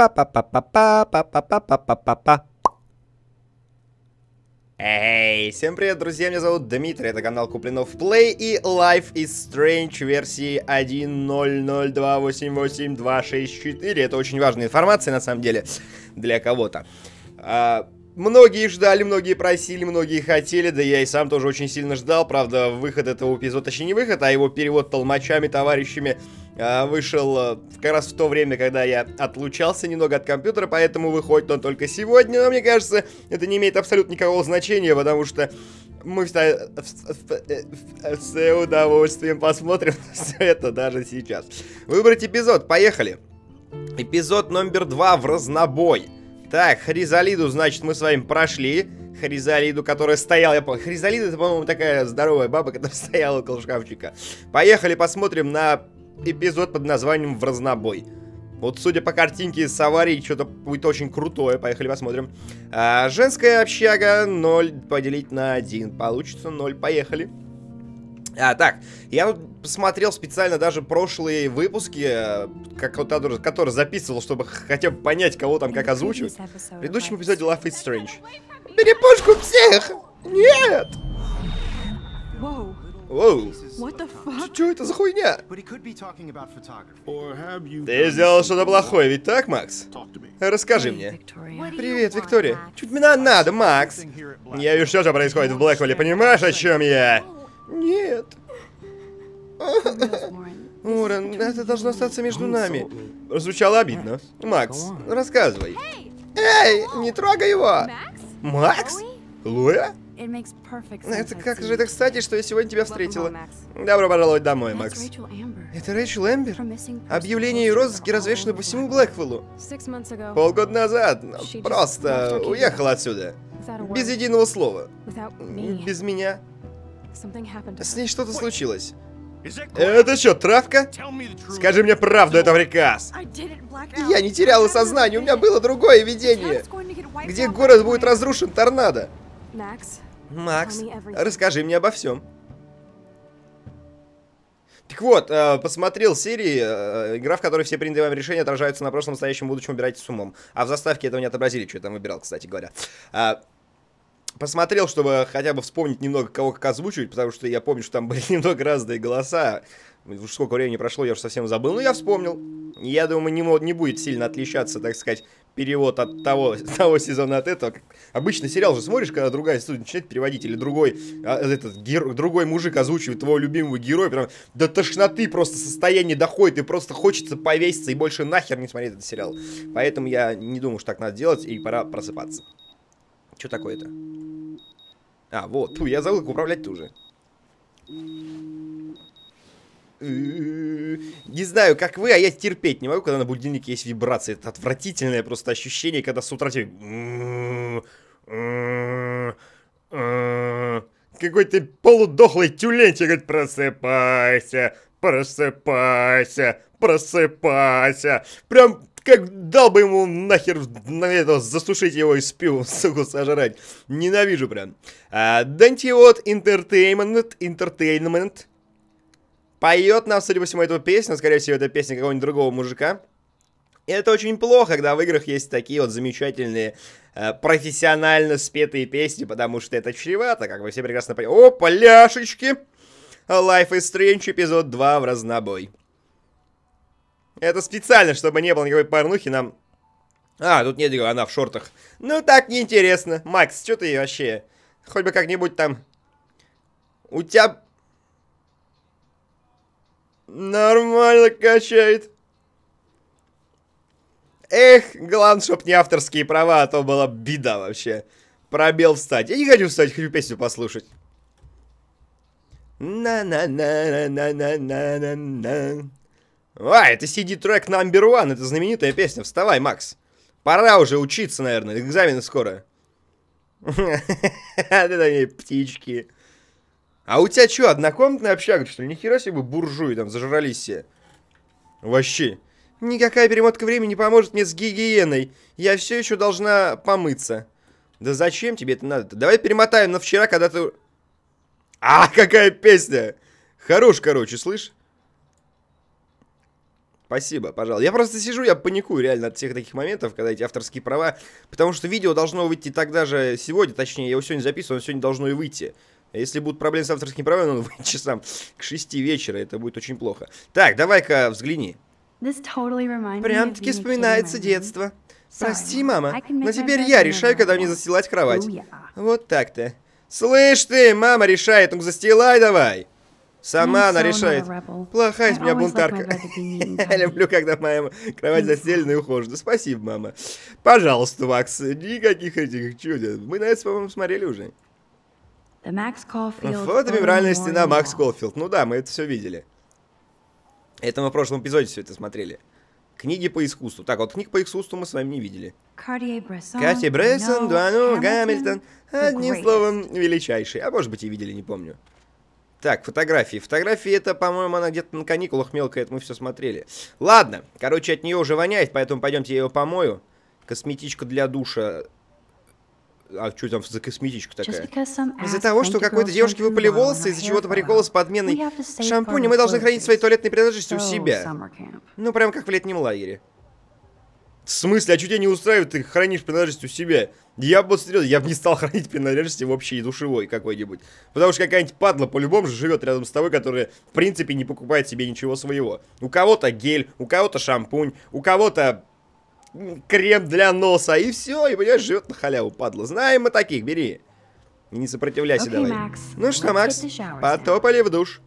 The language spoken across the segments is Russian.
Па-па-па-па-па-па-па-па-па-па. Эй, всем привет, друзья, меня зовут Дмитрий, это канал Куплинов Play и Life is Strange версии 1.002888264. Это очень важная информация, на самом деле, для кого-то. А, Многие ждали, многие просили, многие хотели, да я и сам тоже очень сильно ждал. Правда, выход этого эпизода, точнее не выход, а его перевод толмачами, товарищами вышел э, как раз в то время, когда я отлучался немного от компьютера, поэтому выходит он только сегодня. Но мне кажется, это не имеет абсолютно никакого значения, потому что мы с, с удовольствием посмотрим все это даже сейчас. Выбрать эпизод, поехали. Эпизод номер два в разнобой. Так, Хризалиду, значит, мы с вами прошли. Хризалиду, которая стояла, я помню. Хризалида, это, по-моему, такая здоровая баба, которая стояла около шкафчика. Поехали посмотрим на эпизод под названием «В разнобой». Вот, судя по картинке с аварией, что-то будет очень крутое. Поехали посмотрим. А, женская общага 0 поделить на 1. Получится 0. Поехали. А, так, я тут посмотрел специально даже прошлые выпуски, э, как, который записывал, чтобы хотя бы понять, кого там как озвучивать. В предыдущем эпизоде Life is Strange. Бери пушку всех! Нет! Воу. Что это за хуйня? Ты сделал что-то плохое, ведь так, Макс? Расскажи мне. Привет, Виктория. Чуть меня надо, Макс. Я вижу, что происходит в Блэквелле, понимаешь, о чем я? Нет. Уоррен, это должно остаться между нами. Звучало обидно. Макс, рассказывай. Эй, не трогай его! Макс? Луя? Это как же это кстати, что я сегодня тебя встретила. Добро пожаловать домой, Макс. Это Рэйчел Эмбер? Объявление и розыски развешаны по всему Блэквиллу. Полгода назад просто уехала отсюда. Без единого слова. Без меня. С ней что-то случилось. Это что, травка? Скажи мне правду, это приказ. Я не теряла сознание, у меня было другое видение. Где город будет разрушен торнадо. Макс, расскажи мне обо всем. Так вот, э, посмотрел серии, э, игра, в которой все принятые вами решения отражаются на прошлом, настоящем, будущем, выбирайте с умом. А в заставке этого не отобразили, что я там выбирал, кстати говоря. А, посмотрел, чтобы хотя бы вспомнить немного, кого как озвучивать, потому что я помню, что там были немного разные голоса. Уж сколько времени прошло, я уже совсем забыл. Но я вспомнил. Я думаю, не, не будет сильно отличаться, так сказать, перевод от того, того сезона от этого. Обычно сериал же смотришь, когда другая студия начинает переводить, или другой, а, этот, геро, другой мужик озвучивает твоего любимого героя, прям до тошноты просто состояние доходит, и просто хочется повеситься и больше нахер не смотреть этот сериал. Поэтому я не думаю, что так надо делать, и пора просыпаться. Что такое-то? А, вот. Фу, я забыл управлять тоже. Не знаю, как вы, а я терпеть не могу, когда на будильнике есть вибрации. Это отвратительное просто ощущение, когда с утра тебе... Какой-то полудохлый тюлень говорит, просыпайся, просыпайся, просыпайся. Прям как дал бы ему нахер на это засушить его и спил, сука, сожрать. Ненавижу прям. А, Дантиот Entertainment, Entertainment поет нам, судя по всему, эту песню. Скорее всего, это песня какого-нибудь другого мужика. И это очень плохо, когда в играх есть такие вот замечательные, э, профессионально спетые песни, потому что это чревато, как вы все прекрасно понимаете. О, поляшечки! Life is Strange, эпизод 2 в разнобой. Это специально, чтобы не было никакой порнухи нам... А, тут нет, она в шортах. Ну, так неинтересно. Макс, что ты вообще? Хоть бы как-нибудь там... У тебя... Нормально качает. Эх, главное, чтоб не авторские права, а то была беда вообще. Пробел встать. Я не хочу встать, хочу песню послушать. На-на-на-на-на-на-на-на. А, это CD-трек number one, это знаменитая песня. Вставай, Макс. Пора уже учиться, наверное, экзамены скоро. Птички. А у тебя что, однокомнатная общага, что ли? Нихера себе буржуи там зажрались все. Вообще. Никакая перемотка времени не поможет мне с гигиеной. Я все еще должна помыться. Да зачем тебе это надо -то? Давай перемотаем на вчера, когда ты... А, какая песня! Хорош, короче, слышь? Спасибо, пожалуйста. Я просто сижу, я паникую реально от всех таких моментов, когда эти авторские права, потому что видео должно выйти тогда же сегодня, точнее, я его сегодня записываю, оно сегодня должно и выйти. Если будут проблемы с авторскими правами, ну, часам к 6 вечера, это будет очень плохо. Так, давай-ка взгляни. Totally Прям-таки вспоминается детство. Прости, мама, но теперь я решаю, когда мне застилать кровать. Вот так-то. Слышь ты, мама решает, ну застилай давай. Сама она решает. Плохая из меня бунтарка. Я люблю, когда моя кровать застелена и ухожена. Спасибо, мама. Пожалуйста, Макс, никаких этих чудес. Мы на это, по-моему, смотрели уже. Вот мемориальная стена Макс Колфилд. Ну да, мы это все видели. Это мы в прошлом эпизоде все это смотрели. Книги по искусству. Так, вот книг по искусству мы с вами не видели. Катя Брессон, Дуану, Гамильтон. Одним словом, величайший. А может быть и видели, не помню. Так, фотографии. Фотографии это, по-моему, она где-то на каникулах мелкая, это мы все смотрели. Ладно, короче, от нее уже воняет, поэтому пойдемте я ее помою. Косметичка для душа. А что там за косметичка такая? Из-за того, что какой-то девушке выпали волосы, из-за чего-то прикола с подменой шампуня, мы должны хранить свои туалетные принадлежности у себя. Ну, прям как в летнем лагере. В смысле? А что тебя не устраивает? Ты хранишь принадлежность у себя. Я бы, серьезно, я бы не стал хранить принадлежности в общей душевой какой-нибудь. Потому что какая-нибудь падла по-любому же живет рядом с тобой, которая, в принципе, не покупает себе ничего своего. У кого-то гель, у кого-то шампунь, у кого-то крем для носа, и все, и, понимаешь, живет на халяву, падла. Знаем мы таких, бери. И не сопротивляйся okay, давай. Max. Ну что, Макс, потопали в душ.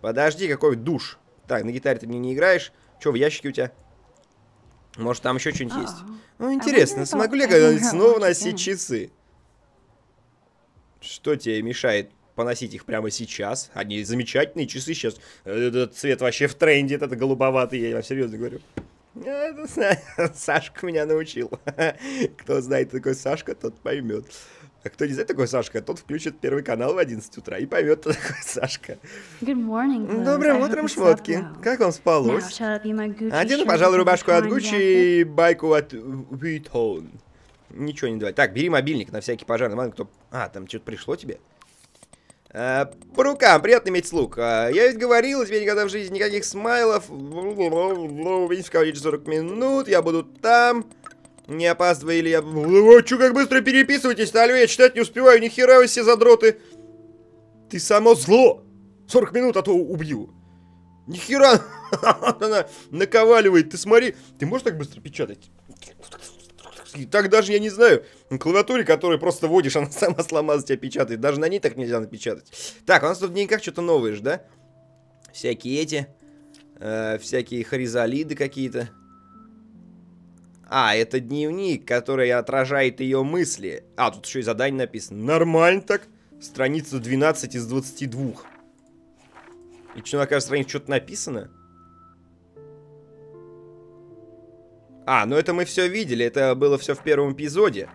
Подожди, какой душ? Так, на гитаре ты мне не играешь. Че, в ящике у тебя? Может, там еще что-нибудь есть? Ну, интересно, смогу ли я когда-нибудь снова носить часы? Что тебе мешает поносить их прямо сейчас? Они замечательные часы сейчас. Этот цвет вообще в тренде, это голубоватый, я вам серьезно говорю. Сашка меня научил. Кто знает такой Сашка, тот поймет. А кто не знает такой Сашка, тот включит первый канал в 11 утра и поймет, кто такой Сашка. Добрым утром, шмотки. Как вам спалось? Одену, пожалуй, рубашку от Гуччи и байку от Vuitton. Ничего не давай. Так, бери мобильник на всякий пожарный. Мало кто... А, там что-то пришло тебе? А, по рукам, приятно иметь слух. А, я ведь говорил, тебе никогда в жизни никаких смайлов. Видите, в 40 минут, я буду там. Не опаздывай, или я... О, чё, как быстро переписывайтесь алло, я читать не успеваю, ни хера вы все задроты. Ты само зло. 40 минут, а то убью. Ни хера она наковаливает, ты смотри. Ты можешь так быстро печатать? Так даже, я не знаю, на клавиатуре, которую просто вводишь, она сама сломалась, тебя печатает. Даже на ней так нельзя напечатать. Так, у нас тут в что-то новое же, да? Всякие эти, э, всякие хоризолиды какие-то. А, это дневник, который отражает ее мысли. А, тут еще и задание написано. Нормально так. Страница 12 из 22. И что, на каждой странице что-то написано? А, ну это мы все видели, это было все в первом эпизоде.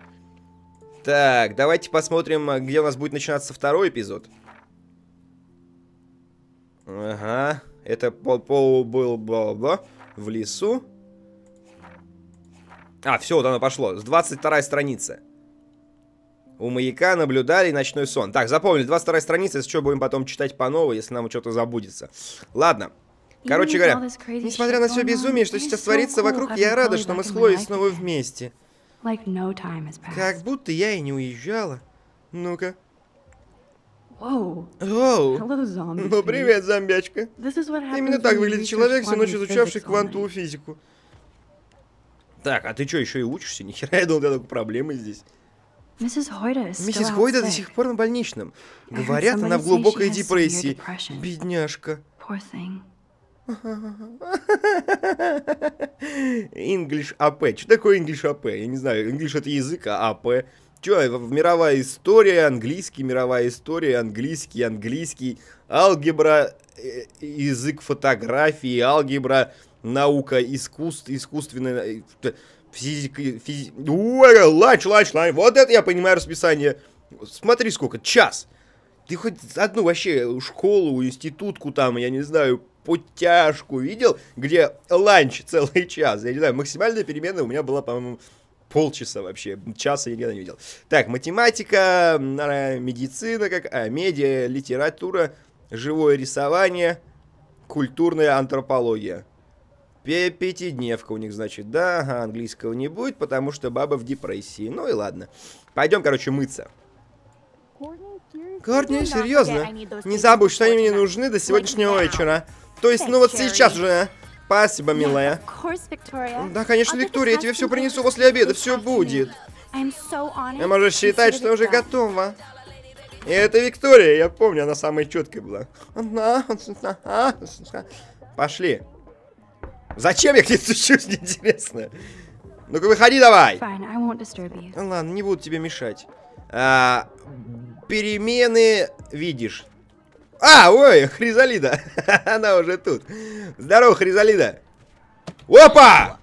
Так, давайте посмотрим, где у нас будет начинаться второй эпизод. Ага, это по, по был в лесу. А, все, вот оно пошло. С 22 страница. У маяка наблюдали ночной сон. Так, запомнили, 22 страница, если что, будем потом читать по новой, если нам что-то забудется. Ладно. Короче говоря, несмотря на все безумие, что сейчас творится вокруг, я рада, что мы с Хлоей снова вместе. Как будто я и не уезжала. Ну-ка. Оу. Ну, привет, зомбячка. Именно так выглядит человек, всю ночь изучавший квантовую физику. Так, а ты что, еще и учишься? Нихера, я думал, у тебя только проблемы здесь. Миссис Хойда до сих пор на больничном. Говорят, она в глубокой депрессии. Бедняжка. English AP. Что такое English AP? Я не знаю, English это язык, а AP. Че, мировая история, английский, мировая история, английский, английский, алгебра, э, язык фотографии, алгебра, наука, искусств, искусственная, э, физика, физика, ланч, ланч, ланч, вот это я понимаю расписание. Смотри сколько, час. Ты хоть одну вообще школу, институтку там, я не знаю, путяжку видел, где ланч целый час. Я не знаю, максимальная перемена у меня была, по-моему, полчаса вообще. Часа я никогда не видел. Так, математика, медицина, как, а, медиа, литература, живое рисование, культурная антропология. Пятидневка у них, значит, да, ага, английского не будет, потому что баба в депрессии. Ну и ладно. Пойдем, короче, мыться. Кортни, серьезно? Не забудь, что они мне нужны до сегодняшнего вечера. То есть, ну вот сейчас уже. Спасибо, милая. Да, конечно, Виктория, я тебе все принесу после обеда, все будет. Я to считать, что уже готово. И это Виктория, я помню, она самая четкая была. Пошли. Зачем я к тебе стучусь, неинтересно? Ну-ка, выходи давай. Ну ладно, не буду тебе мешать. А, перемены видишь. А, ой, Хризалида. Она уже тут. Здорово, Хризалида. Опа!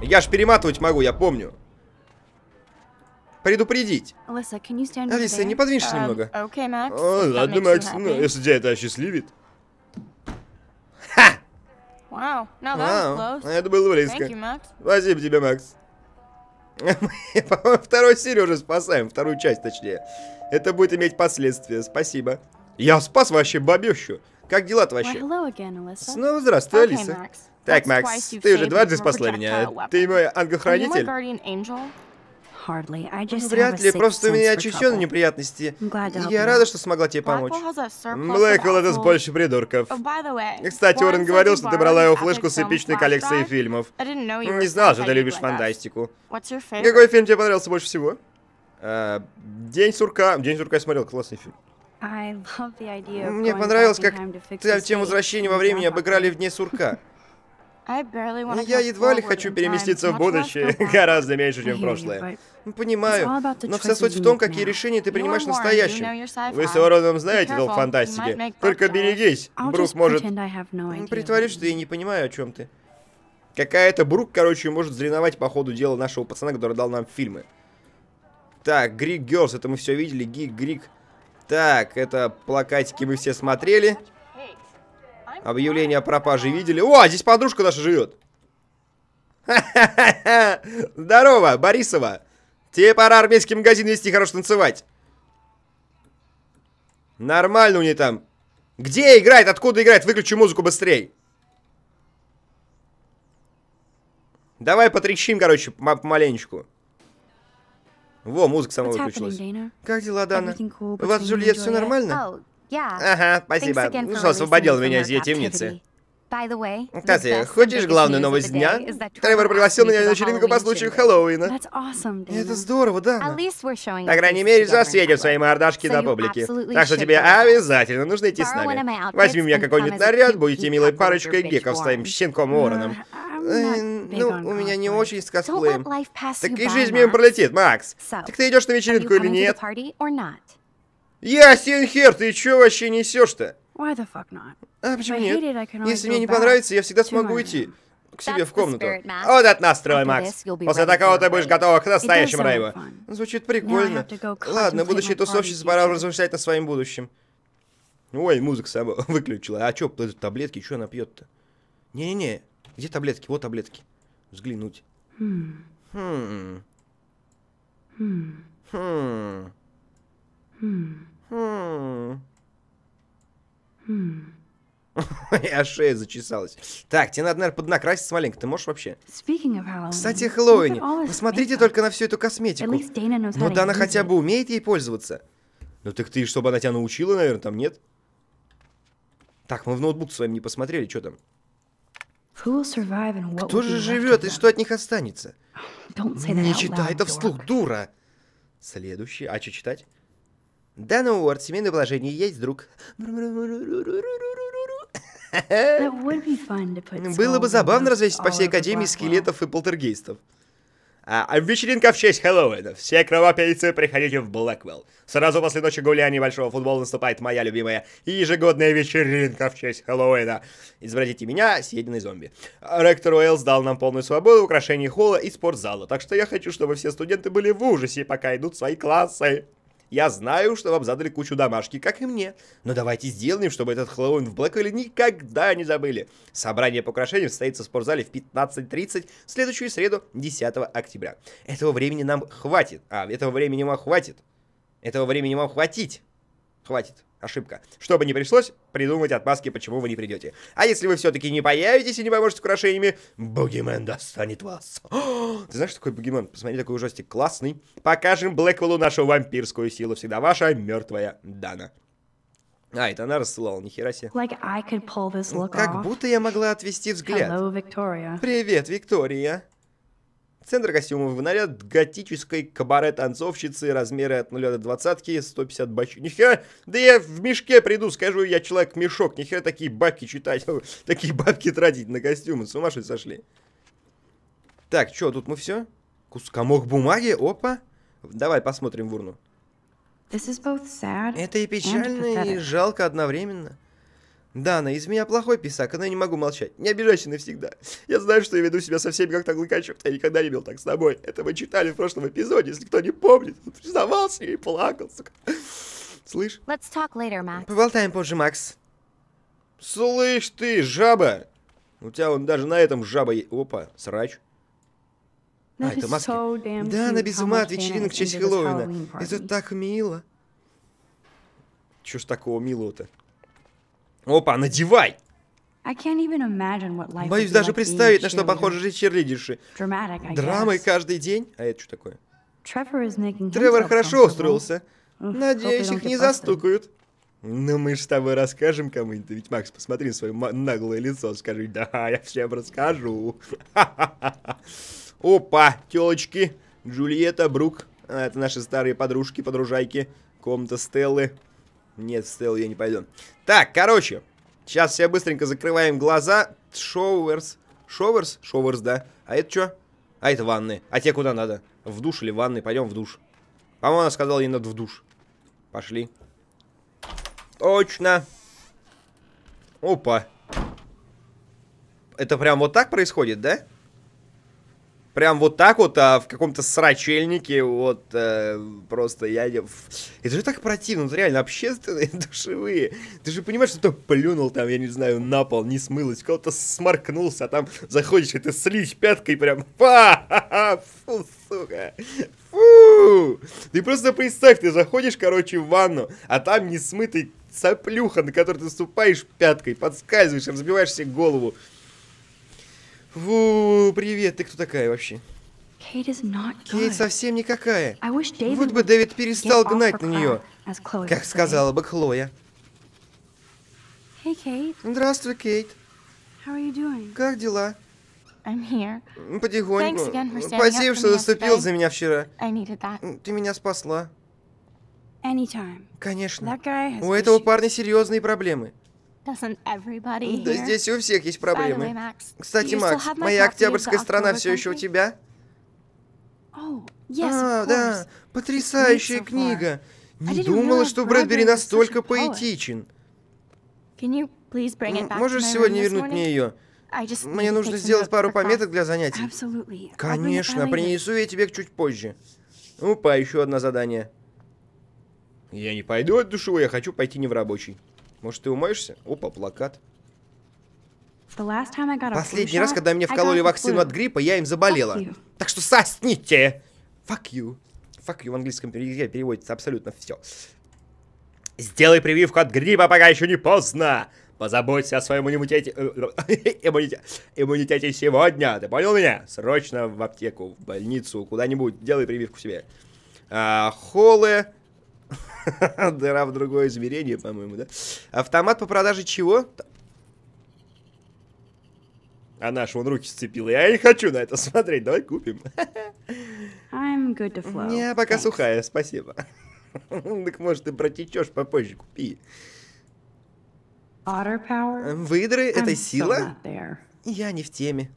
Я ж перематывать могу, я помню. Предупредить. Алиса, не подвинься Um, немного. О, ладно, Макс, ну, если тебя это осчастливит. Ха! Вау, это было близко. Спасибо тебе, Макс. Вторую серию уже спасаем, вторую часть, точнее. Это будет иметь последствия, спасибо. Я спас вообще бабещу. Как дела-то Why, вообще? again. Снова здравствуй, Okay, Алиса. Max. Так, Макс, ты уже дважды спасла меня. Ты мой ангел-хранитель? Guardian angel? Hardly. I just have Вряд ли, просто у меня очищены неприятности. I'm glad to help Я you рада, что смогла тебе помочь. Блэквелл это больше придурков. Oh, Кстати, Уоррен говорил, you что ты брала его флешку с эпичной коллекцией фильмов. Не знал, что ты любишь фантастику. Какой фильм тебе понравился больше всего? А, День сурка. День сурка я смотрел, классный фильм. Мне понравилось, как time to fix Т- the тему возвращения во времени обыграли в Дне сурка. Wanna Я едва ли хочу переместиться в будущее, гораздо меньше, чем в прошлое. Ну, Понимаю, но вся суть в том, какие решения ты принимаешь в настоящем. Вы с Уорреном знаете толк careful, фантастики. Только берегись, Брук может... Притворюсь, что я не понимаю, о чем ты. Какая-то Брук, короче, может зреновать по ходу дела нашего пацана, который дал нам фильмы. Так, Грик Герлс, это мы все видели, Гик, Грик. Так, это плакатики мы все смотрели. Объявление о пропаже видели. О, здесь подружка наша живет. Ха-ха-ха. Здорово, Борисова. Тебе пора армейский магазин вести, хорошо танцевать. Нормально у нее там. Где играет? Откуда играет? Выключи музыку быстрей. Давай потрещим, короче, помаленечку. Во, музыка сама выключилась. Как дела, Дана? У вас, Джульет, все нормально? Ага, спасибо. Ну что, освободил меня из этой темницы. Кстати, хочешь главную новость дня? Тревор пригласил меня на вечеринку по случаю. Хэллоуина. Это здорово, да. По крайней мере, засветим свои мордашки на публике. Так что тебе обязательно нужно идти с нами. Возьми меня какой-нибудь наряд, будете милой парочкой геков с твоим щенком Уорреном. Э, Ну, у меня не очень с косплеем. Так и жизнь мимо пролетит, Макс. Так ты идешь на вечеринку или нет? Ясен хер, ты чё вообще несешь-то? Not? А почему нет? Если мне не понравится, я всегда смогу уйти. К себе в комнату. Вот это настрой, After Макс. После такого ты будешь готова к настоящему рейву. Звучит прикольно. Ладно, тусовщице party пора размышлять над своим будущим. Ой, музыка сама выключила. А чё, таблетки, что она пьет-то? Не-не-не, где таблетки? Вот таблетки. Взглянуть. Hmm. Хм. Hmm. Хм. Хм. Я шея зачесалась. Так, тебе надо, наверное, поднакраситься маленько. Ты можешь вообще? Кстати, Хэллоуине. Посмотрите только на всю эту косметику. Ну, Дана хотя бы умеет ей пользоваться. Ну так ты, чтобы она тебя научила, наверное, там нет? Так, мы в ноутбук с вами не посмотрели, что там. Кто же живет и что от них останется? Не читай это вслух, дура. Следующий. А что читать? Дана Уорд, семейное положение, есть друг. Было бы забавно развесить по всей Академии скелетов и полтергейстов. А, а вечеринка в честь Хэллоуина. Все кровопийцы приходите в Блэквелл. Сразу после ночи гуляния большого футбола наступает моя любимая ежегодная вечеринка в честь Хэллоуина. Изобразите меня, съеденный зомби. Ректор Уэллс дал нам полную свободу в украшении холла и спортзала, так что я хочу, чтобы все студенты были в ужасе, пока идут в свои классы. Я знаю, что вам задали кучу домашки, как и мне. Но давайте сделаем, чтобы этот Хэллоуин в Блэквилле никогда не забыли. Собрание по украшениям состоится в спортзале в 15.30 в следующую среду, 10 октября. Этого времени нам хватит. А, этого времени вам хватит. Этого времени вам хватить. Хватит. Ошибка. Чтобы не пришлось придумывать отмазки, почему вы не придете. А если вы все-таки не появитесь и не поможете с украшениями, Бугимен достанет вас. О, ты знаешь, что такое Бугимен? Посмотри, такой ужастик классный. Покажем Блэквеллу нашу вампирскую силу. Всегда ваша мертвая Дана. А, это она рассылала, нихера себе. Like I could pull this look Как будто я могла отвести взгляд. Hello, Victoria. Привет, Виктория. Центр костюмов наряд готической кабаре-танцовщицы, размеры от 0 до 20, 150 бачок. Нихера, да я в мешке приду, скажу, я человек-мешок. Нихера такие бабки читать, такие бабки тратить на костюмы, с ума что ли сошли? Так, что, тут мы все? Кус комок бумаги, опа. Давай посмотрим в урну. Это и печально, и жалко одновременно. Дана, из меня плохой писак, но я не могу молчать. Не обижайся навсегда. Я знаю, что я веду себя со всеми как Таглыкачев. Я никогда не был так с тобой. Это мы читали в прошлом эпизоде, если кто не помнит. Он признавался и плакал, сука. Слышь? Let's talk later, Max. Поболтаем позже, Макс. Слышь ты, жаба! У тебя он даже на этом жаба... Опа, срач. А, это маски. so Да, она без ума от вечеринок в честь Хэллоуина. Это так мило. Чё ж такого милого-то? Опа, надевай! Боюсь даже представить, на что похожи черлидерши. I Драмой guess. каждый день? А это что такое? Тревор хорошо устроился. Надеюсь, их не застукают. Ну, мы ж с тобой расскажем кому-нибудь. Ведь, Макс, посмотри на свое наглое лицо. Скажи, да, я всем расскажу. Опа, телочки. Джульетта, Брук. А, это наши старые подружки, подружайки. Комната Стеллы. Нет, в Стеллу я не пойду. Так, короче. Сейчас все быстренько закрываем глаза. Шоуэрс. Шоуэрс? Шоуэрс, да. А это что? А это ванны. А те куда надо? В душ или в ванны? Пойдем в душ. По-моему, она сказала, ей надо в душ. Пошли. Точно. Опа. Это прям вот так происходит, да? Прям вот так вот, а в каком-то срачельнике, вот, э, просто я... Это же так противно, вот реально, общественные душевые. Ты же понимаешь, что ты плюнул там, я не знаю, на пол, не смылось, кого-то сморкнулся, а там заходишь, это слизь пяткой прям, Фа! фу, сука, фу. Ты просто представь, ты заходишь, короче, в ванну, а там не смытый соплюха, на который ты ступаешь пяткой, подскальзываешь, разбиваешь себе голову. Фу, привет, ты кто такая вообще? Кейт совсем никакая. Вот бы Дэвид перестал гнать на нее, как сказала бы Хлоя. Здравствуй, Кейт. Как дела? М, Потихоньку. Спасибо, что заступил за меня вчера. Ты меня спасла. Конечно. У этого парня серьезные проблемы. Да здесь у всех есть проблемы. Кстати, Макс, моя октябрьская страна все еще у тебя? Oh, а, да, потрясающая книга. Не думала, что Брэдбери настолько поэтичен. Можешь сегодня вернуть мне ее? Мне нужно сделать пару пометок для занятий. Конечно, принесу я тебе чуть позже. Опа, еще одно задание. Я не пойду от душевой, я хочу пойти не в рабочий. Может, ты умоешься? Опа, плакат. Последний раз, когда мне вкололи вакцину от гриппа, я им заболела. Так что сосните! Fuck you. Fuck you в английском переводе переводится абсолютно все. Сделай прививку от гриппа, пока еще не поздно. Позаботься о своем иммунитете, э, иммунитете, иммунитете сегодня. Ты понял меня? Срочно в аптеку, в больницу, куда-нибудь. Делай прививку себе. А, холлы. Дыра в другое измерение, по-моему, да? Автомат по продаже чего? А наш вон руки сцепил. Я не хочу на это смотреть. Давай купим. I'm good to flow. Не, пока Thanks. сухая, спасибо. Так может ты протечешь попозже, купи. Otter power? Выдры — это сила? Я не в теме.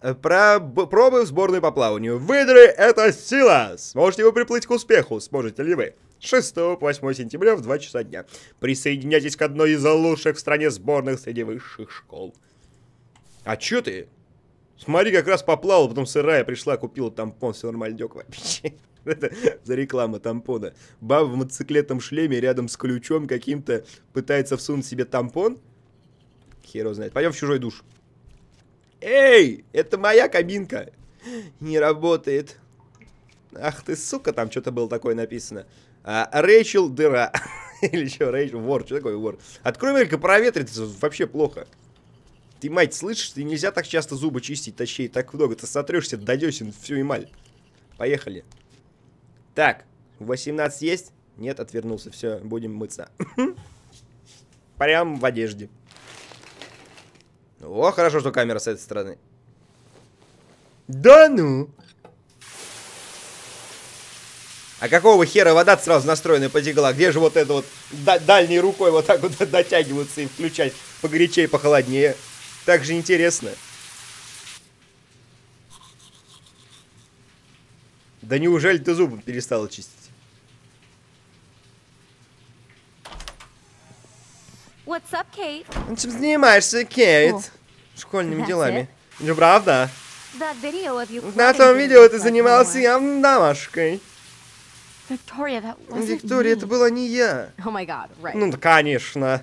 Э, Про пробы в сборную по плаванию. Выдры — это сила! Сможете вы приплыть к успеху? Сможете ли вы? 6 по 8 сентября в 2 часа дня. Присоединяйтесь к одной из лучших в стране сборных среди высших школ. А чё ты? Смотри, как раз поплавал, потом сырая пришла, купила тампон, все нормальдёк вообще. Это за реклама тампона. Баба в мотоциклетном шлеме рядом с ключом каким-то пытается всунуть себе тампон. Хер его знает. Пойдем в чужой душ. Эй, это моя кабинка. Не работает. Ах ты, сука, там что-то было такое написано. А, Рэйчел дыра. Или что, рейдж? Вор, что такое вор? Открой только проветрится, вообще плохо. Ты, мать, слышишь, ты нельзя так часто зубы чистить, точнее, так много. Ты сотрешься до десен, всю эмаль. Поехали. Так, 18 есть? Нет, отвернулся. Все, будем мыться. Прям в одежде. О, хорошо, что камера с этой стороны. Да ну! А какого хера вода сразу настроена потекла? Где же вот это вот да- дальней рукой вот так вот дотягиваться и включать погорячее, похолоднее? Так же интересно. Да неужели ты зубы перестала чистить? What's up, Kate? Ну, Чем занимаешься, Кейт? О, Школьными that's делами. Ну, правда? Video of you На том видео ты занимался явно домашкой. Victoria, that wasn't Виктория, me. это была не я. Oh my god, right. Ну, да, конечно.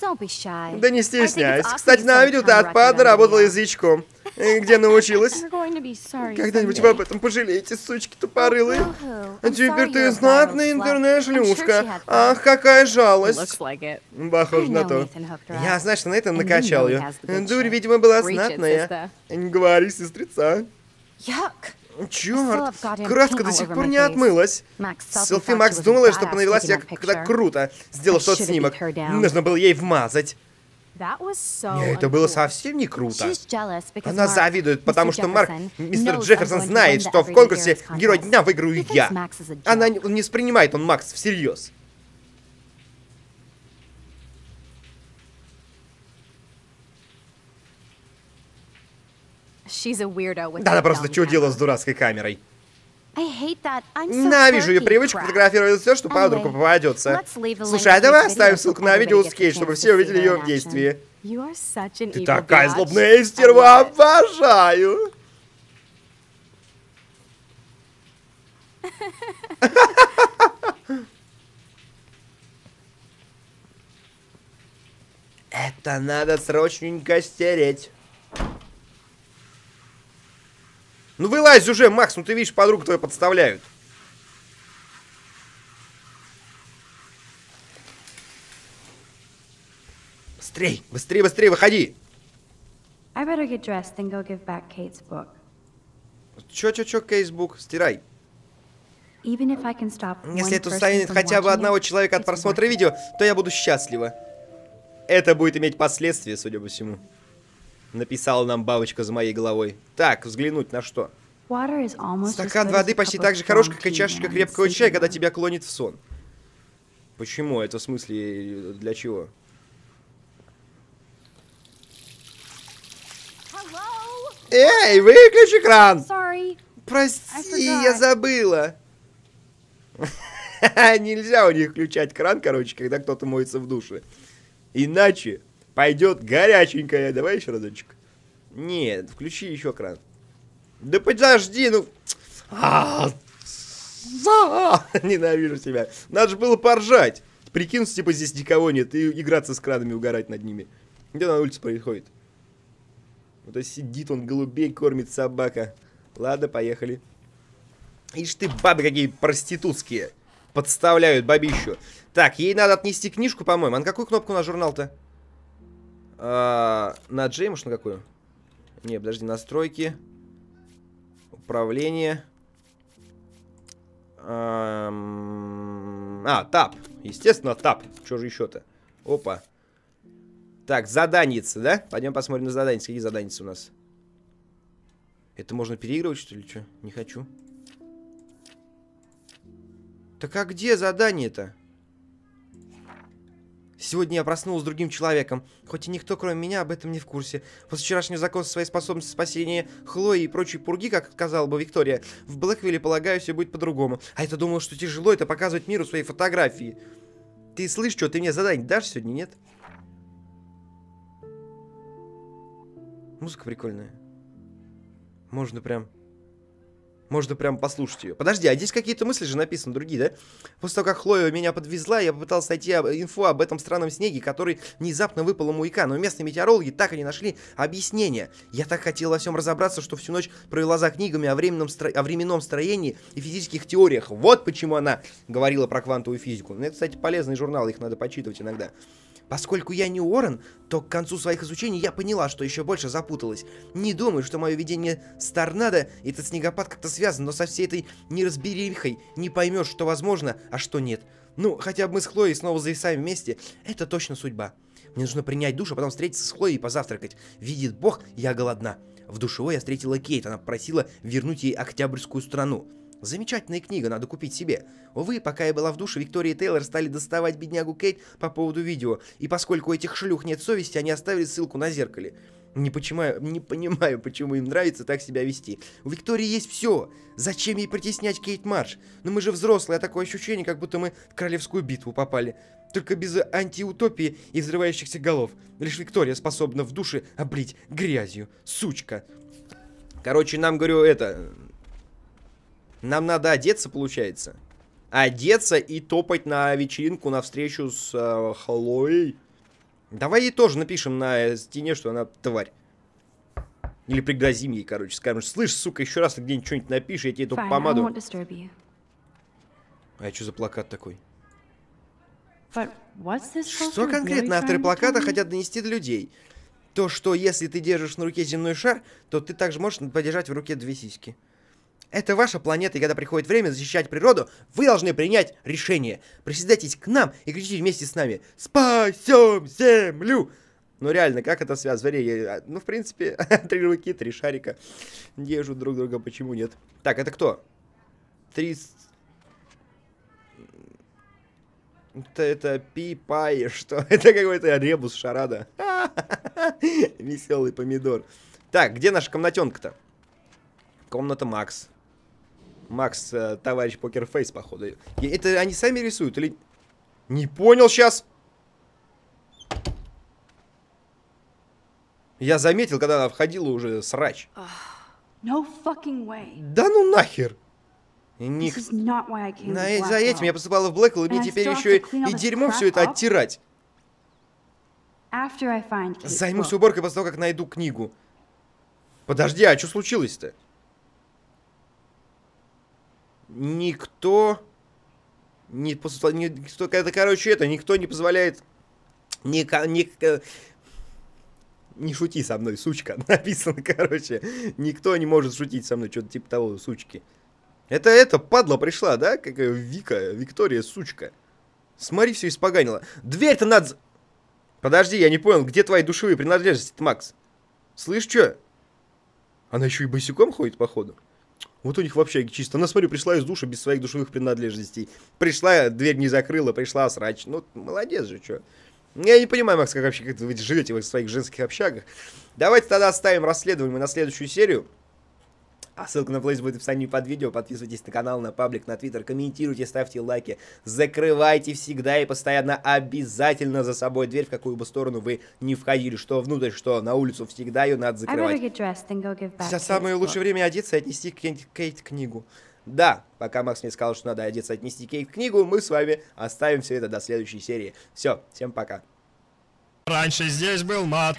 Don't be shy. Да не стесняйся. Кстати, на видео ты отпада on работала video. язычком. Э, Где научилась? Когда-нибудь вы об этом пожалеете, сучки тупорылые. А теперь ты знатная fun. Ах, какая жалость. Похоже на то. Я, знаешь, на you накачал ее. Дурь, видимо, была знатная. Не говори, сестрица. Yuck. Черт, краска до сих пор не отмылась. Селфи Макс думала, что that так picture. круто. Сделав I тот снимок. Нужно было ей вмазать. That was so. Не, Это было совсем не круто. Она завидует, потому что Марк, мистер Джефферсон знает, что в конкурсе Герой. Дня выиграю я. Она не, воспринимает он Макс всерьез. Да, она просто чудила с дурацкой камерой. Ненавижу ее привычку фотографировать все, что под руку попадется. Слушай, а давай оставим ссылку на видео everybody с gets a Кейт, chance чтобы все увидели ее в действии. Ты такая злобная стерва, обожаю. Это надо срочненько стереть. Ну вылазь уже, Макс, ну ты видишь, подругу твою подставляют. Быстрей, быстрее, быстрее, выходи. I better get dressed than go give back Kate's book. Чё, чё, чё, кейсбук, стирай. Even if I can stop Если это from хотя бы одного человека от просмотра видео, то я буду счастлива. Это будет иметь последствия, судя по всему. Написала нам бабочка за моей головой. Так, взглянуть на что. Стакан воды почти так же хорош, как и чашечка крепкого чая, когда тебя клонит в сон. Почему? Это в смысле для чего? Эй, выключи кран! Прости, я забыла. Нельзя у них включать кран, короче, когда кто-то моется в душе. Иначе пойдет горяченькая. Давай еще разочек. Нет, включи еще кран. Да подожди, ну... А, Ненавижу тебя. Надо же было поржать. Прикинуться, типа, здесь никого нет, и играться с кранами, угорать над ними. Где на улице происходит? Вот сидит он, голубей кормит собака. Ладно, поехали. Ишь ты, бабы какие проститутские. Подставляют бабищу. Так, ей надо отнести книжку, по-моему. А на какую кнопку на журнал-то? А, на Джей, может, на какую? Не, подожди, настройки. Управление. А, тап. Естественно, тап. Что же еще-то? Опа. Так, заданицы, да? Пойдем посмотрим на задания. Какие заданицы у нас? Это можно переигрывать, что ли? Что? Не хочу. Так а где задание-то? Сегодня я проснулась с другим человеком, хоть и никто, кроме меня, об этом не в курсе. После вчерашнего закона своей способности спасения Хлои и прочей пурги, как сказала бы Виктория, в Блэквилле, полагаю, все будет по-другому. А это думал, что тяжело это показывать миру свои фотографии. Ты слышишь, что ты мне задание дашь сегодня, нет? Музыка прикольная. Можно прям Можно прям послушать ее. Подожди, а здесь какие-то мысли же написаны другие, да? После того, как Хлоя меня подвезла, я попытался найти инфу об этом странном снеге, который внезапно выпал у маяка, но местные метеорологи так и не нашли объяснения. Я так хотел во всем разобраться, что всю ночь провела за книгами о временном, стро- о временном строении и физических теориях. Вот почему она говорила про квантовую физику. Ну, это, кстати, полезный журнал, их надо почитывать иногда. Поскольку я не Уоррен, то к концу своих изучений я поняла, что еще больше запуталась. Не думаю, что мое видение с торнадо и этот снегопад как-то связан, но со всей этой неразберихой не поймешь, что возможно, а что нет. Ну, хотя бы мы с Хлоей снова зависаем вместе, это точно судьба. Мне нужно принять душ, а потом встретиться с Хлоей и позавтракать. Видит Бог, я голодна. В душевой я встретила Кейт, она просила вернуть ей Октябрьскую страну. Замечательная книга, надо купить себе. Увы, пока я была в душе, Виктория и Тейлор стали доставать беднягу Кейт по поводу видео, и поскольку у этих шлюх нет совести, они оставили ссылку на зеркале. Не, почему, не понимаю, почему им нравится так себя вести. У Виктории есть все. Зачем ей притеснять Кейт Марш? Ну мы же взрослые, а такое ощущение, как будто мы в королевскую битву попали. Только без антиутопии и взрывающихся голов. Лишь Виктория способна в душе облить грязью. Сучка. Короче, нам, говорю, это... Нам надо одеться, получается. Одеться и топать на вечеринку, на встречу с э, Хлоей. Давай ей тоже напишем на э, стене, что она тварь. Или пригрозим ей, короче, скажем, слышь, сука, еще раз ты где-нибудь что-нибудь напишешь, я тебе эту помаду... А что за плакат такой? Что конкретно авторы плаката хотят донести до людей? То, что если ты держишь на руке земной шар, то ты также можешь подержать в руке две сиськи. Это ваша планета, и когда приходит время защищать природу, вы должны принять решение. Присоединяйтесь к нам и кричите вместе с нами «Спасем Землю!» Ну реально, как это связано? Смотри, я- ну в принципе, три руки, три шарика держат друг друга, почему нет? Так, это кто? Три... Это, это пипай, что? Это какой-то ребус шарада. Веселый помидор. Так, где наша комнатенка-то? Комната Макс. Макс, э, товарищ Poker Face, походу. И Это они сами рисуют или... Не понял сейчас. Я заметил, когда она входила уже срач. No fucking way. Да ну нахер. И ник- came На, за этим я поступала в Блэквелл, и мне теперь еще и this дерьмо все это оттирать. Займусь уборкой после того, как найду книгу. Подожди, а что случилось-то? Никто... Не, не, это, короче, это, никто не позволяет... Не, не, э, не шути со мной, сучка. Написано, короче. Никто не может шутить со мной, что-то типа того, сучки. Это, это, падла пришла, да? Какая Вика, Виктория, сучка. Смотри, все испоганила. Дверь-то надо... Подожди, я не понял, где твои душевые принадлежности, Макс? Слышь, что? Она еще и босиком ходит, походу. Вот у них в общаге чисто. Она, смотри, пришла из душа без своих душевых принадлежностей. Пришла, дверь не закрыла, пришла срач. Ну, молодец же, что. Я не понимаю, Макс, как вообще как вы живете в своих женских общагах. Давайте тогда оставим расследование на следующую серию. А ссылка на плейлист будет в описании под видео. Подписывайтесь на канал, на паблик, на твиттер, комментируйте, ставьте лайки. Закрывайте всегда и постоянно обязательно за собой дверь, в какую бы сторону вы не входили. Что внутрь, что на улицу, всегда ее надо закрывать. Сейчас самое лучшее время одеться и отнести Кейт, книгу. Да, пока Макс мне сказал, что надо одеться и отнести Кейт книгу, мы с вами оставим все это до следующей серии. Все, всем пока. Раньше здесь был мат.